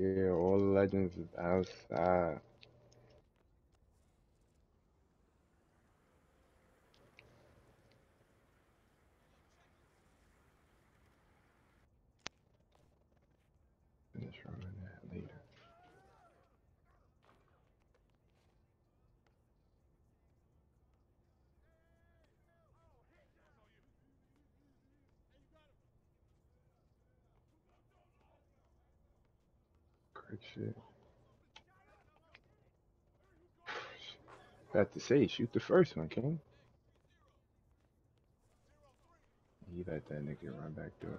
Yeah, all legends is outside. Finish running that later. Great shit. About to say, shoot the first one, King. You let that nigga run back through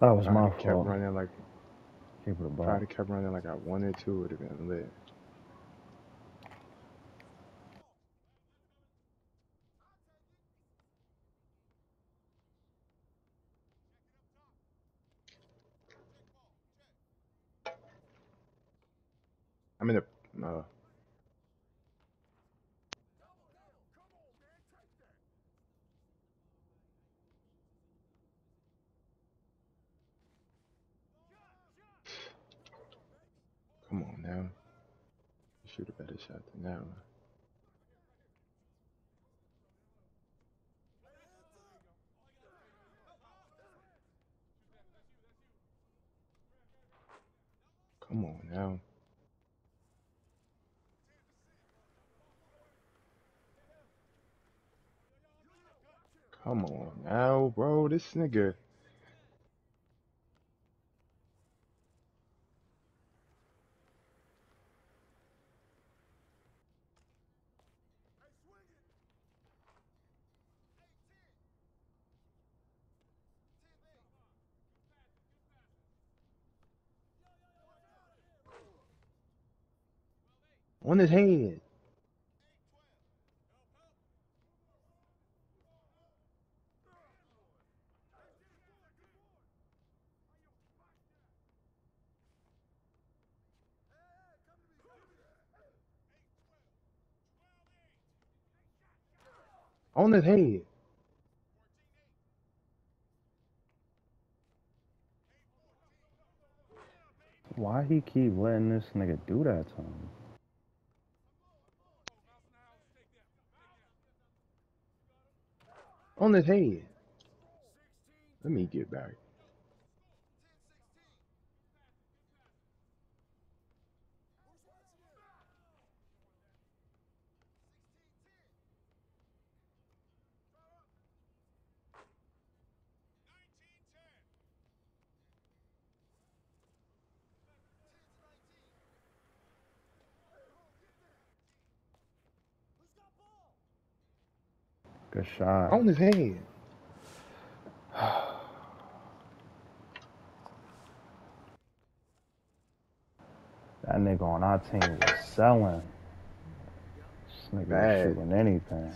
That was I'd my kept fault. running like Keep it a if have kept running like I wanted to, it would have been lit. I'm in the uh, come on now. Shoot a better shot than that one. Come on now. Come on now, bro. This nigga. On his head. On his head. Why he keep letting this nigga do that to him? On his head. Let me get back. Good shot. On his head. That nigga on our team was selling. This nigga was shooting anything.